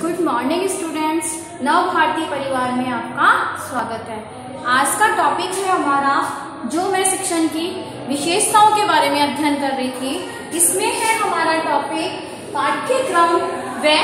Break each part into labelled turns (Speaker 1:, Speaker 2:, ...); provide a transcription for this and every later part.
Speaker 1: Good morning students नव भारतीय परिवार में आपका स्वागत है। आज का टॉपिक है हमारा, जो मैं शिक्षण की विशेषताओं के बारे में अध्ययन कर रही थी, इसमें है हमारा टॉपिक पाठ्यक्रम व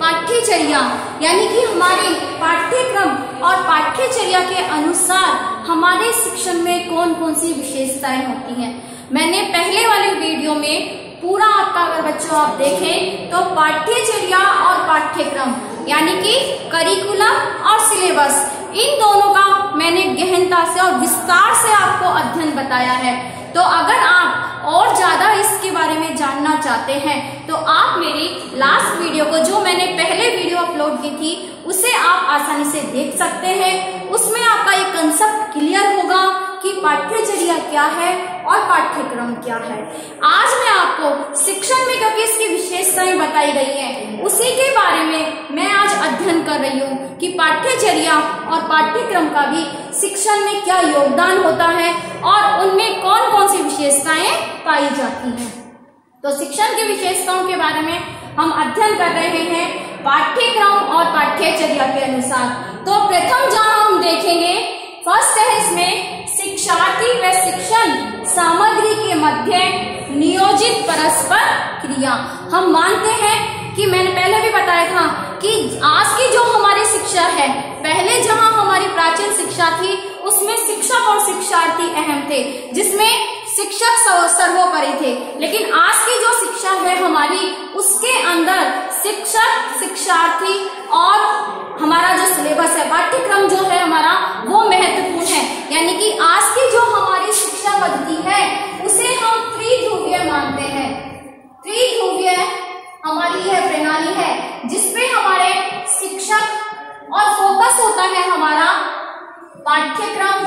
Speaker 1: पाठ्यचर्या। यानी कि हमारे पाठ्यक्रम और पाठ्यचर्या के अनुसार हमारे शिक्षण में कौन कौन सी विशेषताएँ होती हैं। मैंने पहले वाले वीडियो में पूरा आपका अगर बच्चों आप देखें तो पाठ्यचर्या और पाठ्यक्रम, यानी कि करिकुलम और सिलेबस इन दोनों का मैंने गहनता से और विस्तार से आपको अध्ययन बताया है। तो अगर आप और ज़्यादा इसके बारे में जानना चाहते हैं तो आप मेरी लास्ट वीडियो को जो मैंने पहले वीडियो अपलोड की थी, उसे आप आसानी से देख सकते हैं। उसमें आपका एक कंसेप्ट क्लियर होगा। कि पाठ्यचर्या क्या है और पाठ्यक्रम क्या है। आज मैं आपको शिक्षण में क्योंकि इसकी विशेषताएँ बताई गई है। उसी के बारे में मैं आज अध्ययन कर रही हूँ कि पाठ्यचर्या और पाठ्यक्रम का भी शिक्षण में क्या योगदान होता है और उनमें कौन कौन सी विशेषताएँ पाई जाती हैं। तो शिक्षण की विशेषताओं के बारे में हम अध्ययन कर रहे हैं पाठ्यक्रम और पाठ्यचर्या के अनुसार। तो प्रथम जहाँ हम देखेंगे, फ़र्स्ट है इसमें शिक्षार्थी व शिक्षण सामग्री के मध्य नियोजित परस्पर क्रिया। हम मानते हैं कि मैंने पहले भी बताया था कि आज की जो हमारी शिक्षा है, पहले जहाँ हमारी प्राचीन शिक्षा थी, उसमें शिक्षक और शिक्षार्थी अहम थे, जिसमें शिक्षक सर्वोपरि थे। लेकिन आज की जो शिक्षा है हमारी, उसके अंदर शिक्षक, शिक्षार्थी और हमारा जो सिलेबस है, पाठ्यक्रम जो है हमारा वो महत्वपूर्ण है यानी कि आज की जो हमारी शिक्षा पद्धति है उसे हम त्रिध्रुवीय मानते हैं त्रिध्रुवीय हमारी यह प्रणाली है जिसपे हमारे शिक्षक और फोकस होता है हमारा पाठ्यक्रम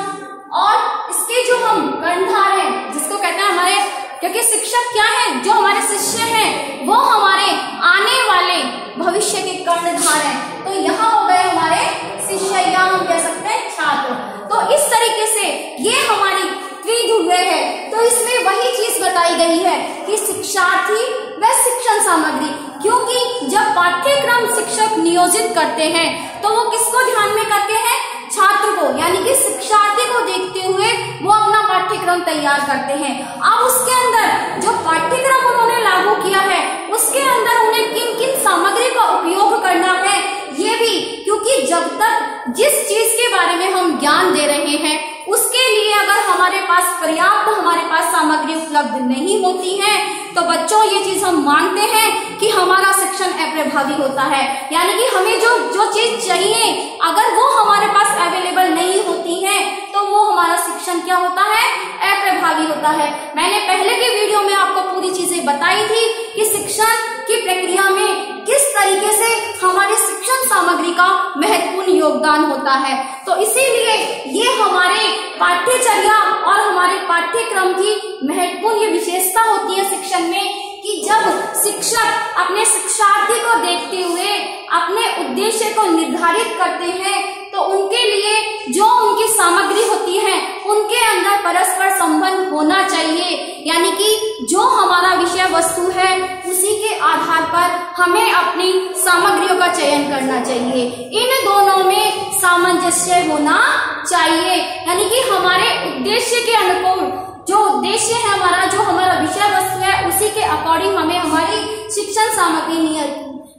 Speaker 1: और इसके जो हम कर्णधार हैं जिसको कहते हैं हमारे क्योंकि शिक्षक क्या है जो हमारे शिष्य हैं वो हमारे आने वाले भविष्य के कर्णधार हैं तो यहाँ हो गए हमारे शिष्य या हम कह सकते हैं छात्र तो इस तरीके से ये हमारी त्रिध्रुव है तो इसमें वही चीज़ बताई गई है कि शिक्षार्थी व शिक्षण सामग्री, क्योंकि जब पाठ्यक्रम शिक्षक नियोजित करते हैं तो वो किसको ध्यान में करते हैं? छात्र को, यानी कि शिक्षार्थी को देखते हुए वो अपना पाठ्यक्रम तैयार करते हैं। अब उसके अंदर जो पाठ्यक्रम उन्होंने लागू किया है, उसके अंदर उन्हें किन किन सामग्री का उपयोग करना है? क्योंकि जब तक जिस चीज़ के बारे में हम ज्ञान दे रहे हैं, उसके लिए अगर हमारे पास पर्याप्त हमारे पास सामग्री उपलब्ध नहीं होती है तो बच्चों, ये चीज़ हम मानते हैं कि हमारा शिक्षण अप्रभावी होता है। यानी कि हमें जो जो चीज़ चाहिए, अगर वो हमारे पास अवेलेबल नहीं होती है तो वो हमारा शिक्षण क्या होता है अप्रभावी होता है। मैंने पहले के वीडियो में आपको पूरी चीज़ें बताई थी कि शिक्षण की प्रक्रिया में किस तरीके से हमारे शिक्षण सामग्री का महत्वपूर्ण योगदान होता है। तो इसीलिए ये हमारे पाठ्यचर्या और हमारे पाठ्यक्रम की महत्वपूर्ण ये विशेषता होती है शिक्षण में कि जब शिक्षक अपने शिक्षार्थी को देखते हुए अपने उद्देश्य को निर्धारित करते हैं तो उनके लिए जो उनकी सामग्री होती है उनके अंदर परस्पर संबंध होना चाहिए। यानी कि जो हमारा विषय वस्तु है, उसी के आधार पर हमें अपनी सामग्रियों का चयन करना चाहिए। इन दोनों में सामंजस्य होना चाहिए। यानी कि हमारे उद्देश्य के अनुकूल जो उद्देश्य है हमारा, जो हमारा विषय वस्तु है, उसी के अकॉर्डिंग हमें हमारी शिक्षण सामग्री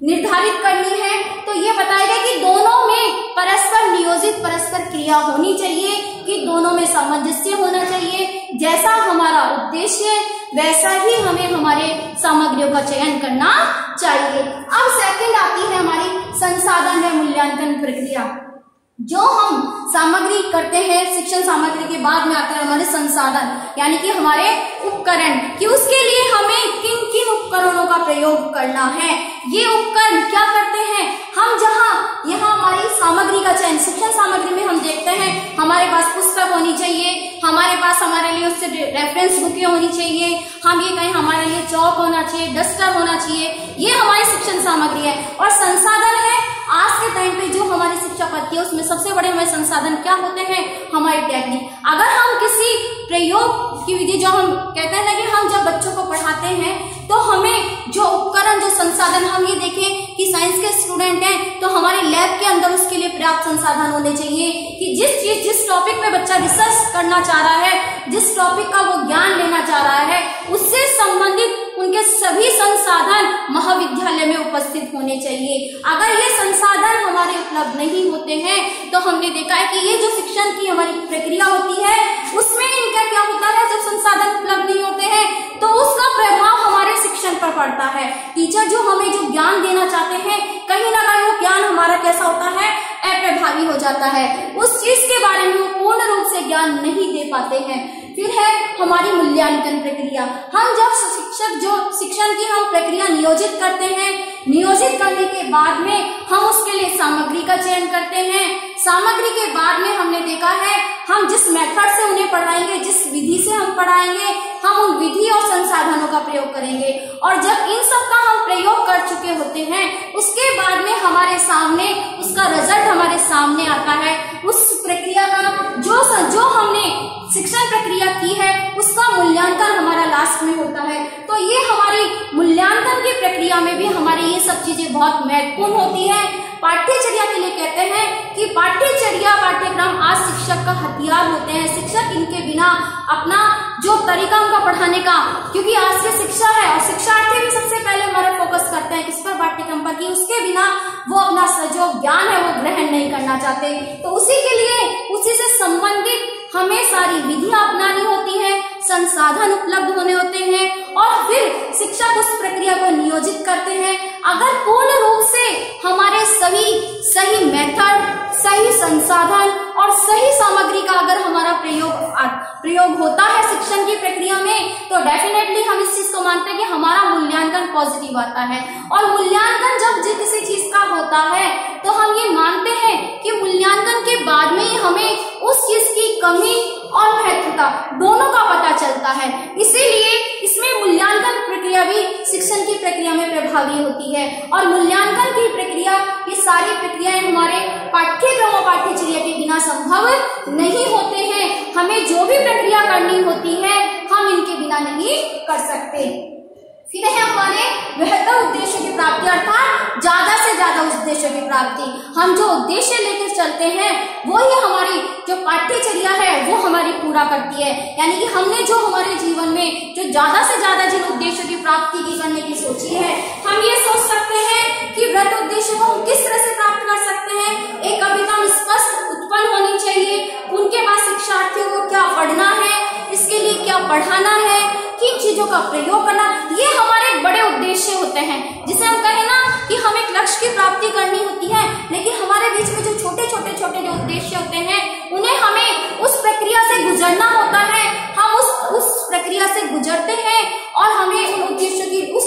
Speaker 1: निर्धारित करनी है तो ये बताएगा कि दोनों में परस्पर नियोजित परस्पर क्रिया होनी चाहिए, कि दोनों में सामंजस्य होना चाहिए। जैसा हमारा उद्देश्य वैसा ही हमें हमारे सामग्रियों का चयन करना चाहिए। अब सेकंड आती है हमारी संसाधन व मूल्यांकन प्रक्रिया। जो हम सामग्री करते हैं, शिक्षण सामग्री के बाद में आता है हमारे संसाधन, यानी कि हमारे उपकरण, कि उसके लिए हमें किन किन उपकरणों का प्रयोग करना है। ये उपकरण क्या करते हैं? हम जहाँ, यहाँ हमारी सामग्री का चयन, शिक्षण सामग्री में हम देखते हैं, हमारे पास पुस्तक होनी चाहिए, हमारे पास हमारे लिए उससे रेफरेंस बुकें होनी चाहिए, हम ये कहें हमारे लिए चौक होना चाहिए डस्टर होना चाहिए, ये हमारी शिक्षण सामग्री है। और संसाधन है आज के टाइम पे जो हमारी शिक्षा पद्धति है, उसमें सबसे बड़े हमारे संसाधन क्या होते हैं? हमारी टेक्निक अगर हम किसी प्रयोग की विधि, जो हम कहते हैं ना कि हम जब बच्चों को पढ़ाते हैं तो हमें जो उपकरण, जो संसाधन, हम ये देखें कि साइंस के स्टूडेंट हैं तो हमारे लैब के अंदर उसके लिए पर्याप्त संसाधन होने चाहिए कि जिस चीज़, जिस टॉपिक पे बच्चा रिसर्च करना चाह रहा है, जिस टॉपिक का वो ज्ञान लेना चाह रहा है, उससे संबंधित उनके सभी संसाधन महाविद्यालय में उपस्थित होने चाहिए। अगर ये संसाधन हमारे उपलब्ध नहीं होते हैं तो हमने देखा है कि ये जो शिक्षण की हमारी प्रक्रिया होती है, उसमें इनका क्या होता है? जब संसाधन उपलब्ध नहीं होते हैं तो उसका प्रभाव हमारे शिक्षण पर पड़ता है। टीचर जो हमें जो ज्ञान देना चाहते हैं, कहीं ना कहीं वो ज्ञान हमारा कैसा होता है? अप्रभावी हो जाता है। उस चीज़ के बारे में वो पूर्ण रूप से ज्ञान नहीं दे पाते हैं। फिर है हमारी मूल्यांकन प्रक्रिया। हम जब शिक्षक जो शिक्षण की हम प्रक्रिया नियोजित करते हैं, नियोजित करने के बाद में हम उसके लिए सामग्री का चयन करते हैं। सामग्री के बाद में हमने देखा है, हम जिस मेथड से उन्हें पढ़ाएँगे, जिस विधि से हम पढ़ाएँगे, हम उन विधि और संसाधनों का प्रयोग करेंगे। और जब इन सब का हम प्रयोग कर चुके होते हैं, उसके बाद में हमारे सामने, उसका रिज़ल्ट हमारे सामने आता है। उस प्रक्रिया का जो जो हमने शिक्षण प्रक्रिया की है उसका मूल्यांकन हमारा लास्ट में होता है। तो ये हमारी मूल्यांकन की प्रक्रिया में भी हमारी ये सब चीज़ें बहुत महत्वपूर्ण होती है। पाठ्यचर्या के लिए कहते हैं कि पाठ्यचर्या, पाठ्यक्रम आज शिक्षक का हथियार होते हैं। शिक्षक इनके बिना अपना जो तरीका उनका पढ़ाने का, क्योंकि आज की शिक्षा है और शिक्षार्थी भी सबसे पहले हमारा फोकस करते हैं किस पर पाठ्यक्रम पर, कि उसके बिना वो अपना जो ज्ञान है वो ग्रहण नहीं करना चाहते। तो उसी के लिए, उसी से संबंधित हमें सारी विधियाँ अपनानी होती है, संसाधन उपलब्ध होने होते हैं, और फिर शिक्षक उस प्रक्रिया को नियोजित करते हैं। अगर पूर्ण से हमारे सभी सही मेथड, सही संसाधन और सही सामग्री का अगर हमारा प्रयोग प्रयोग होता है शिक्षण की प्रक्रिया में तो डेफिनेटली हम इस चीज़ को मानते हैं कि हमारा मूल्यांकन पॉजिटिव आता है। और मूल्यांकन जब जिस किसी चीज़ का होता है तो हम ये मानते हैं कि मूल्यांकन के बाद में हमें उस चीज़ की कमी और महत्वता दोनों का पता चलता है। इसीलिए इसमें मूल्यांकन प्रक्रिया भी शिक्षण की प्रक्रिया में प्रभावी होती है। और मूल्यांकन की प्रक्रिया, ये सारी प्रक्रियाएँ हमारे पाठ्यक्रम और पाठ्यचर्या के बिना संभव नहीं होते हैं। हमें जो भी प्रक्रिया करनी होती है, हम इनके बिना नहीं कर सकते। फिर है हमारे बेहतर उद्देश्य की प्राप्ति, अर्थात ज़्यादा से ज़्यादा उद्देश्य की प्राप्ति। हम जो उद्देश्य लेकर चलते हैं वो ही हमारी जो पाठ्यचर्या है, वो हमारी पूरा करती है। यानी कि हमने जो हमारे जीवन में जो ज़्यादा से ज़्यादा जिन उद्देश्य की प्राप्ति की करने की सोची है, हम ये सोच सकते हैं कि व्रत उद्देश्य को हम किस तरह से प्राप्त कर सकते हैं? एक अभिगम स्पष्ट उत्पन्न होनी चाहिए। उनके पास शिक्षार्थियों को क्या पढ़ना है? इसके लिए क्या पढ़ाना है? किन चीज़ों का प्रयोग करना? ये हमारे बड़े उद्देश्य होते हैं, जिसे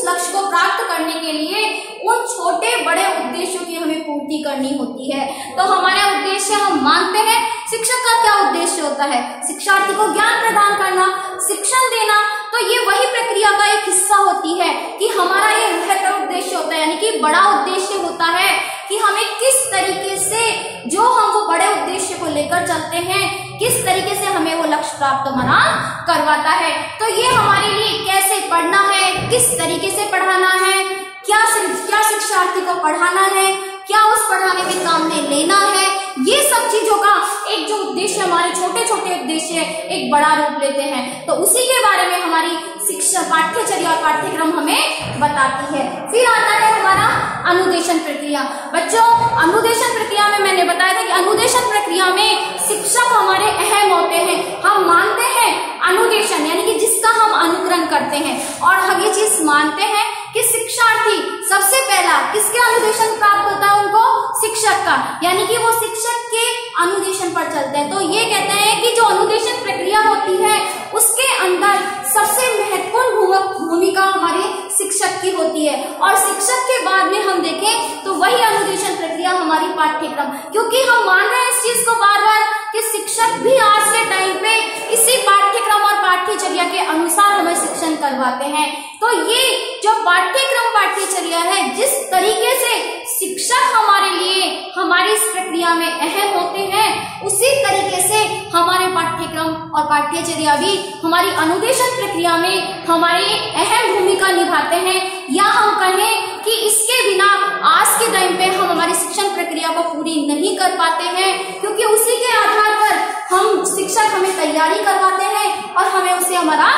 Speaker 1: लक्ष्य को प्राप्त करने के लिए उन छोटे बड़े उद्देश्यों की हमें पूर्ति करनी होती है। तो हमारे उद्देश्य हम मानते हैं, शिक्षक का क्या उद्देश्य होता है? शिक्षार्थी को ज्ञान प्रदान करना, शिक्षण देना तो ये वही प्रक्रिया का एक हिस्सा होती है कि हमारा ये बेहतर उद्देश्य होता है, यानी कि बड़ा उद्देश्य होता है कि हमें किस तरीके से, जो हम वो बड़े उद्देश्य को लेकर चलते हैं। किस तरीके से हमें वो लक्ष्य प्राप्त होना करवाता है? तो ये हमारे लिए कैसे पढ़ना है? किस तरीके से पढ़ाना है? क्या क्या शिक्षार्थी को पढ़ाना है? क्या उस पढ़ाने में काम में लेना है? ये सब चीज़ों का एक जो उद्देश्य हमारे छोटे छोटे उद्देश्य एक बड़ा रूप लेते हैं। तो उसी के बारे में हमारी शिक्षा पाठ्यचर्या और पाठ्यक्रम हमें बताती है। फिर आता है हमारा अनुदेशन प्रक्रिया। बच्चों, अनुदेशन प्रक्रिया में मैंने बताया था कि अनुदेशन प्रक्रिया में शिक्षक हमारे अहम होते हैं। हम मानते हैं अनुदेशन, यानी कि जिसका हम अनुकरण करते हैं। और हम ये चीज़ मानते हैं कि शिक्षार्थी, सबसे पहला, किसके अनुदेशन प्राप्त होता है उनको? शिक्षक का, यानी कि वो शिक्षक के अनुदेशन पर चलते हैं। तो ये कहते हैं कि जो अनुदेशन प्रक्रिया होती है, उसके अंदर सबसे महत्वपूर्ण भूमिका हमारे शिक्षक की होती है। और शिक्षक के बाद में हम देखें तो वही अनुदेशन प्रक्रिया हमारी पाठ्यक्रम। क्योंकि हम मान रहे हैं इस चीज़ को बार बार कि शिक्षक भी आज के टाइम पे इसी पाठ्यक्रम और पाठ्यचर्या के अनुसार हमें शिक्षण करवाते हैं। तो ये जो पाठ्यक्रम पाठ्यचर्या है, जिस तरीके से शिक्षक हमारे लिए, हमारी इस प्रक्रिया में अहम होते हैं, उसी तरीके से हमारे पाठ्यक्रम और पाठ्यचर्या भी, हमारी अनुदेशन प्रक्रिया में हमारी अहम भूमिका निभाते हैं या हम कहें कि इसके बिना आज के टाइम पे हम हमारी शिक्षण प्रक्रिया को पूरी नहीं कर पाते हैं, क्योंकि उसी के आधार पर हम शिक्षक हमें तैयारी करवाते हैं और हमें उसे हमारा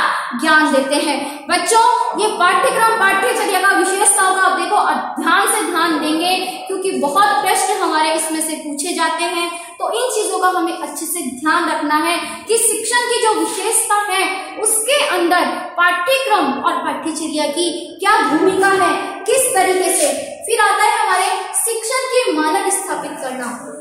Speaker 1: ज्ञान देते हैं। बच्चों, ये पाठ्यक्रम, पाठ्यचर्या का विशेषताओं का आप देखो ध्यान से ध्यान देंगे, क्योंकि बहुत प्रश्न हमारे इसमें से पूछे जाते हैं। तो इन चीज़ों का हमें अच्छे से ध्यान रखना है कि शिक्षण की जो विशेषता है, उसके अंदर पाठ्यक्रम और पाठ्यचर्या की क्या भूमिका है? किस तरीके से? फिर आता है हमारे शिक्षण के मानक स्थापित करना।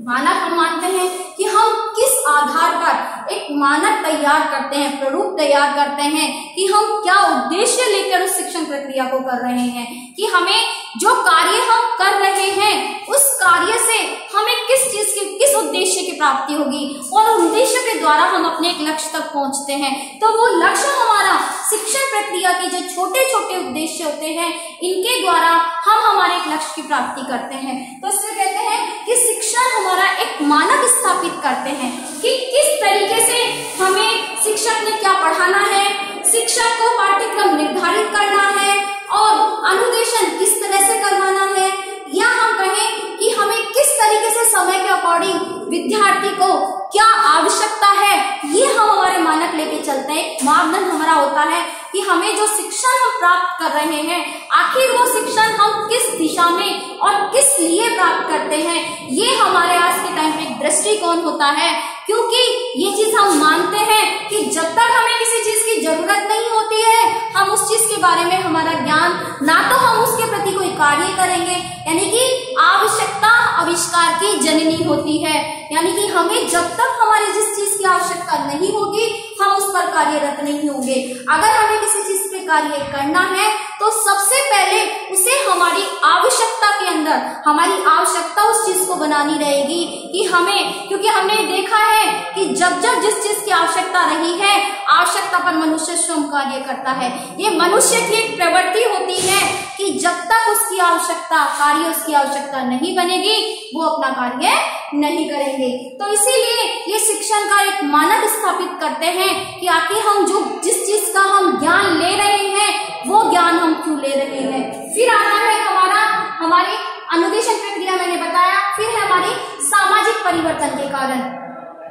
Speaker 1: मानक हम मानते हैं कि हम किस आधार पर एक मानक तैयार करते हैं, प्ररूप तैयार करते हैं कि हम क्या उद्देश्य लेकर उस शिक्षण प्रक्रिया को कर रहे हैं, कि हमें जो कार्य हम कर रहे हैं, उस कार्य से हमें किस चीज़ की, किस उद्देश्य की प्राप्ति होगी, और उद्देश्य के द्वारा हम अपने एक लक्ष्य तक पहुँचते हैं। तो वो लक्ष्य हमारा शिक्षण प्रक्रिया के जो छोटे छोटे उद्देश्य होते हैं, इनके द्वारा हम हमारे एक लक्ष्य की प्राप्ति करते हैं। तो इससे कहते हैं कि शिक्षण हमारा एक मानक स्थापित करते हैं कि किस तरीके से हमें शिक्षक ने क्या पढ़ाना है शिक्षक को पाठ्यक्रम निर्धारित करना है और अनुदेशन किस तरह से करवाना है, या हम कहें कि हमें किस तरीके से समय के अकॉर्डिंग विद्यार्थी को क्या आवश्यकता है? ये हम हमारे मानक लेके चलते हैं। मापदंड हमारा होता है कि हमें जो शिक्षण हम प्राप्त कर रहे हैं, आखिर वो शिक्षण हम किस दिशा में और किस लिए प्राप्त करते हैं, ये हमारे आज के टाइम में दृष्टिकोण होता है। क्योंकि ये चीज़ हम मानते हैं कि जब तक हमें किसी चीज़ की ज़रूरत नहीं होती है, हम उस चीज़ के बारे में हमारा ज्ञान, ना तो हम उसके प्रति कार्य करेंगे। यानी कि आवश्यकता आविष्कार की जननी होती है। यानी कि हमें जब तक हमारे जिस चीज़ की आवश्यकता नहीं होगी, हम उस पर कार्यरत नहीं होंगे। अगर हमें किसी चीज़ पे कार्य करना है तो सबसे पहले उसे हमारी आवश्यकता के अंदर, हमारी आवश्यकता उस चीज़ को बनानी रहेगी कि हमें, क्योंकि हमने देखा है कि जब जब जिस चीज़ की आवश्यकता रही है, आवश्यकता पर मनुष्य स्वयं कार्य करता है। ये मनुष्य की एक प्रवृत्ति होती है कि जब तक उसकी आवश्यकता, कार्य उसकी आवश्यकता नहीं बनेगी, वो अपना कार्य नहीं करेंगे। तो इसीलिए ये शिक्षण का एक मानक स्थापित करते हैं कि आखिर हम जो जिस चीज़ का हम ज्ञान ले रहे हैं वो ज्ञान हम क्यों ले रहे हैं? फिर आता है हमारा, हमारी अनुदेशन प्रक्रिया मैंने बताया, फिर है हमारी सामाजिक परिवर्तन के कारण।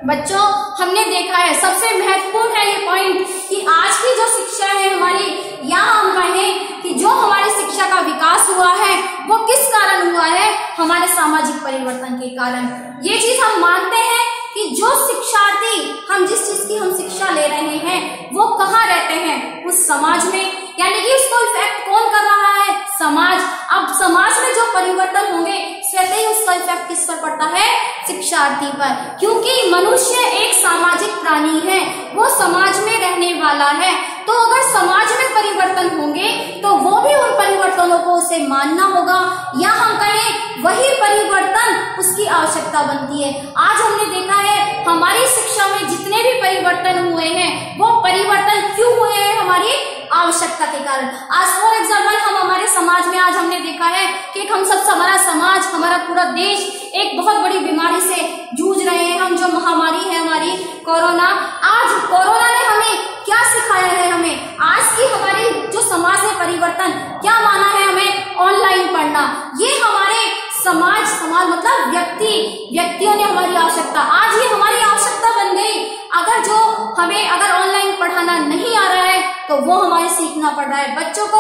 Speaker 1: बच्चों, हमने देखा है, सबसे महत्वपूर्ण है ये पॉइंट कि आज की जो शिक्षा है हमारी, यहाँ हम कहें कि जो हमारी शिक्षा का विकास हुआ है, वो किस कारण हुआ है? हमारे सामाजिक परिवर्तन के कारण। ये चीज़ हम मानते हैं कि जो शिक्षार्थी, हम जिस चीज़ की हम शिक्षा ले रहे हैं, वो कहाँ रहते हैं? उस समाज में। यानी कि उसको इफ़ेक्ट कौन कर रहा है? समाज। अब समाज में जो परिवर्तन होंगे स्वतः ही उसका इफ़ेक्ट किस पर पड़ता है? शिक्षार्थी पर। क्योंकि मनुष्य एक सामाजिक प्राणी है, वो समाज में रहने वाला है। तो अगर समाज में परिवर्तन होंगे तो वो भी उन परिवर्तनों को उसे मानना होगा। या हम कहें, वही परिवर्तन उसकी आवश्यकता बनती है। आज हमने देखा है, हमारी शिक्षा में जितने भी परिवर्तन हुए हैं, वो परिवर्तन क्यों हुए हैं हमारी आवश्यकता के कारण। आज फॉर एग्ज़ाम्पल हम हमारे समाज में आज हमने देखा है कि हम सब हमारा समाज, हमारा पूरा देश एक बहुत बड़ी बीमारी से जूझ रहे हैं। हम जो महामारी है हमारी, कोरोना, आज कोरोना ने हमें क्या सिखाया है हमें? आज की हमारी जो समाज में परिवर्तन, क्या माना है हमें? ऑनलाइन पढ़ना। ये हमारे समाज समाज मतलब व्यक्ति, व्यक्तियों ने हमारी आवश्यकता। आज ये हमारी आवश्यकता बन गई। अगर जो हमें अगर ऑनलाइन पढ़ाना नहीं आ रहा है तो वो हमारे सीखना पड़ रहा है। बच्चों को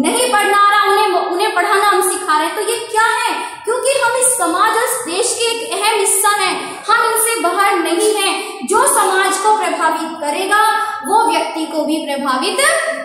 Speaker 1: नहीं पढ़ना आ रहा, उन्हें उन्हें पढ़ाना हम सिखा रहे हैं। तो ये क्या है? क्योंकि हम इस समाज और देश के एक अहम हिस्सा हैं। हम इनसे बाहर नहीं हैं। जो समाज को प्रभावित करेगा, वो व्यक्ति को भी प्रभावित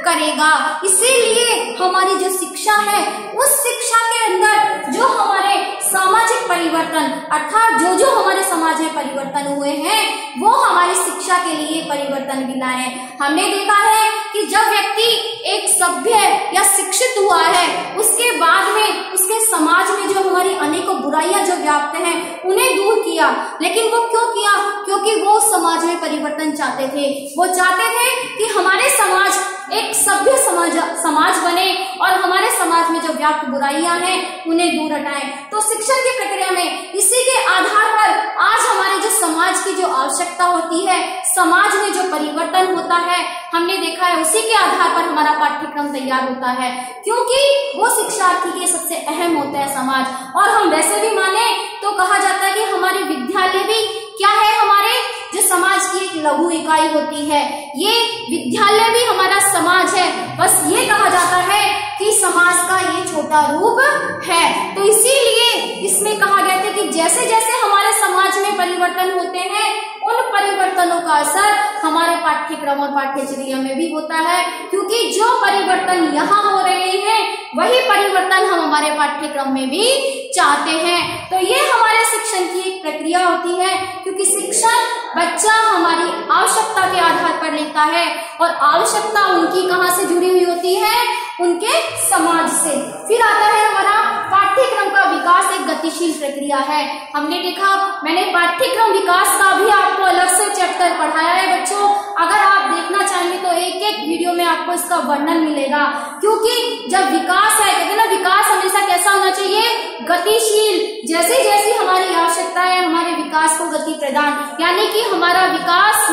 Speaker 1: करेगा। इसीलिए हमारी जो शिक्षा है, उस शिक्षा के अंदर जो हमारे सामाजिक परिवर्तन, अर्थात जो जो हमारे समाज में परिवर्तन हुए हैं, वो हमारी शिक्षा के लिए परिवर्तन भी लाए हमने देखा है कि जब व्यक्ति एक सभ्य या शिक्षित हुआ है, उसके बाद में उसके समाज में जो हमारी अनेकों बुराइयाँ जो व्याप्त हैं, उन्हें दूर किया। लेकिन वो क्यों किया? क्योंकि वो समाज में परिवर्तन चाहते थे। वो चाहते थे कि हमारे समाज एक सभ्य समाज समाज बने और हमारे समाज में जो व्याप्त बुराइयाँ हैं, उन्हें दूर हटाएँ। तो शिक्षण की प्रक्रिया में इसी के आधार पर आज हमारे जो समाज की जो आवश्यकता होती है, समाज में जो परिवर्तन होता है, हमने देखा है उसी के आधार पर हमारा पाठ्यक्रम तैयार होता है। क्योंकि वो शिक्षार्थी के सबसे अहम होता है समाज। और हम वैसे भी माने तो कहा जाता है कि हमारे विद्यालय भी क्या है हमारे जो समाज की एक लघु इकाई होती है। ये विद्यालय भी हमारा समाज है। बस ये कहा जाता है कि समाज का ये छोटा रूप है। तो इसीलिए इसमें कहा गया था कि जैसे जैसे हमारे समाज में परिवर्तन होते हैं, उन परिवर्तनों का असर हमारे पाठ्यक्रम और पाठ्यचर्या में भी होता है। क्योंकि जो परिवर्तन यहाँ हो रहे हैं, वही परिवर्तन हम हमारे पाठ्यक्रम में भी चाहते हैं। तो ये हमारे शिक्षण की एक प्रक्रिया होती है, क्योंकि शिक्षण बच्चा हमारी आवश्यकता के आधार पर लेता है और आवश्यकता उनकी कहाँ से जुड़ी हुई होती है? उनके समाज से। फिर आता है हमारा पाठ्यक्रम का विकास, एक गतिशील प्रक्रिया है। हमने देखा, मैंने पाठ्यक्रम विकास का भी आपको अलग से चैप्टर पढ़ाया है बच्चों। अगर आप देखना चाहेंगे तो एक एक वीडियो में आपको इसका वर्णन मिलेगा। क्योंकि जब विकास है, कहते ना, विकास हमेशा कैसा होना चाहिए? गतिशील जैसे जैसी हमारी आवश्यकता है हमारे विकास को गति प्रदान, यानी कि हमारा विकास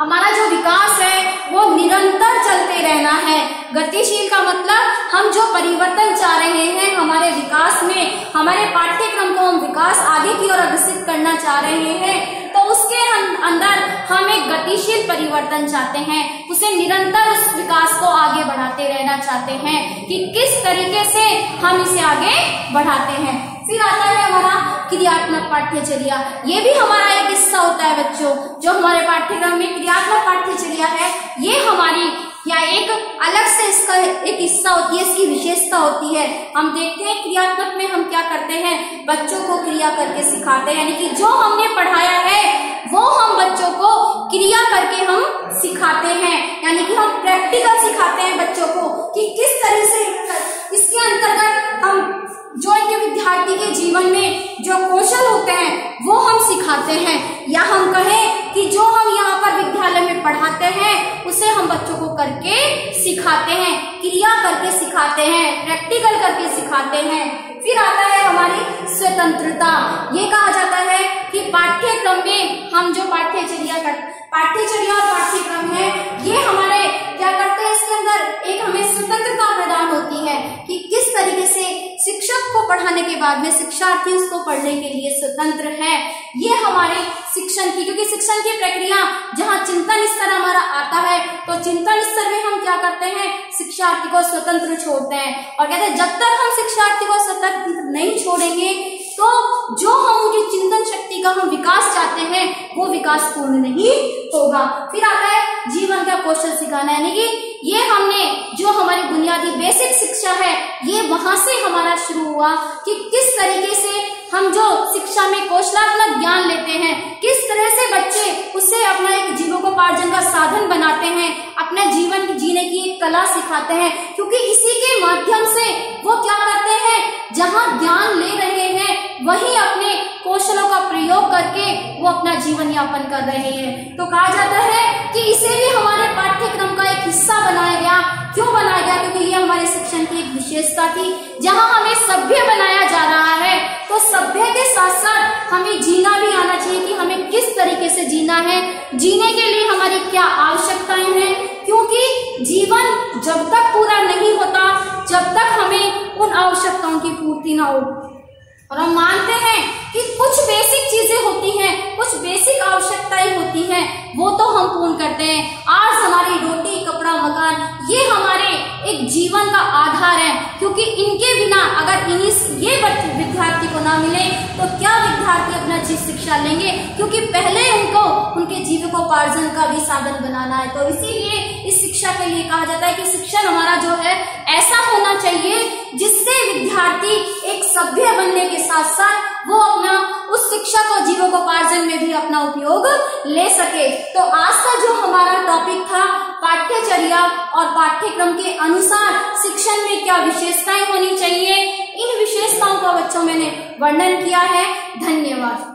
Speaker 1: हमारा जो विकास है, वो निरंतर चलते रहना है। गतिशील का मतलब हम जो परिवर्तन चाह रहे हैं, हमारे विकास में, हमारे पाठ्यक्रम को हम विकास आगे की ओर अग्रसित करना चाह रहे हैं उसके अंदर हम एक गतिशील परिवर्तन चाहते हैं। उसे निरंतर उस विकास को आगे बढ़ाते रहना चाहते हैं कि किस तरीके से हम इसे आगे बढ़ाते हैं। फिर आता है हमारा क्रियात्मक पाठ्यचर्या। ये भी हमारा एक हिस्सा होता है बच्चों, जो हमारे पाठ्यक्रम में क्रियात्मक पाठ्यचर्या है, ये हमारी या एक अलग से इसका एक हिस्सा होती है, इसकी विशेषता होती है। हम देखते हैं क्रियात्मक में हम क्या करते हैं? बच्चों को क्रिया करके सिखाते हैं। यानी कि जो हमने पढ़ाया है, वो हम बच्चों को क्रिया करके हम सिखाते हैं। यानी कि हम प्रैक्टिकल सिखाते हैं बच्चों को कि किस तरह से इसके अंतर्गत हम जो इनके विद्यार्थी के जीवन में जो कौशल होते हैं, वो हम सिखाते हैं। या हम कहें कि जो हम यहाँ पर विद्यालय में पढ़ाते हैं, उसे हम बच्चों को करके सिखाते हैं, क्रिया करके सिखाते हैं, प्रैक्टिकल करके सिखाते हैं। फिर आता है हमारी स्वतंत्रता। ये कहा जाता है कि पाठ्यक्रम में हम जो पाठ्यचर्या कर, पाठ्यचर्या और पाठ्यक्रम है, ये हमारे क्या करते हैं इसके अंदर? एक हमें स्वतंत्रता प्रदान होती है कि किस तरीके से शिक्षक को पढ़ाने के बाद में शिक्षार्थी उसको पढ़ने के लिए स्वतंत्र है। ये हमारे शिक्षण की, क्योंकि शिक्षण की प्रक्रिया, जहाँ चिंतन स्तर हमारा आता है तो चिंतन स्तर में हम क्या करते हैं? शिक्षार्थी को स्वतंत्र छोड़ते हैं। और कहते हैं, जब तक हम शिक्षार्थी को स्वतंत्र नहीं छोड़ेंगे तो जो हम उनकी चिंतन शक्ति का हम विकास चाहते हैं, वो विकास पूर्ण नहीं होगा। फिर आता है जीवन का कौशल सिखाना, यानी कि ये हमने जो हमारी बुनियादी बेसिक शिक्षा है, ये वहाँ से हमारा शुरू हुआ कि किस तरीके से हम जो शिक्षा में कौशलात्मक ज्ञान लेते हैं, किस तरह से बच्चे उससे अपना एक जीवकोपार्जन का साधन बनाते हैं, अपने जीवन जीने की एक कला सिखाते हैं। क्योंकि इसी के माध्यम से वो क्या करते हैं, जहाँ ज्ञान ले रहे हैं वही अपने कौशलों का प्रयोग करके वो अपना जीवन यापन कर रहे हैं। तो कहा जाता है कि इसे भी हमारे पाठ्यक्रम का एक हिस्सा बनाया गया। क्यों बनाया गया? क्योंकि ये हमारे शिक्षण की एक विशेषता थी। जहाँ हमें सभ्य बनाया जा रहा है तो सभ्य के साथ साथ हमें जीना भी आना चाहिए कि हमें किस तरीके से जीना है। जीने के लिए हमारी क्या आवश्यकताएँ हैं? क्योंकि जीवन जब तक पूरा नहीं होता, जब तक हमें उन आवश्यकताओं की पूर्ति ना हो। और हम मानते हैं कि कुछ बेसिक चीज़ें होती हैं, कुछ बेसिक आवश्यकताएँ होती हैं, वो तो हम पूर्ण करते हैं। आज हमारी रोटी, कपड़ा, मकान, ये हमारे एक जीवन का आधार है, क्योंकि इनके बिना अगर इन्हीं ये विद्यार्थी को ना मिले तो क्या जीव शिक्षा लेंगे, क्योंकि पहले उनको उनके जीविकोपार्जन का भी साधन बनाना है। तो इसीलिए इस शिक्षा के लिए कहा जाता है कि शिक्षण हमारा जो है, ऐसा होना चाहिए जिससे विद्यार्थी एक सभ्य बनने के साथ साथ वो अपना, उस शिक्षा को जीवकोपार्जन में भी अपना उपयोग ले सके। तो आज का जो हमारा टॉपिक था, पाठ्यचर्या और पाठ्यक्रम के अनुसार शिक्षण में क्या विशेषताएँ होनी चाहिए, इन विशेषताओं का बच्चों मैंने वर्णन किया है। धन्यवाद।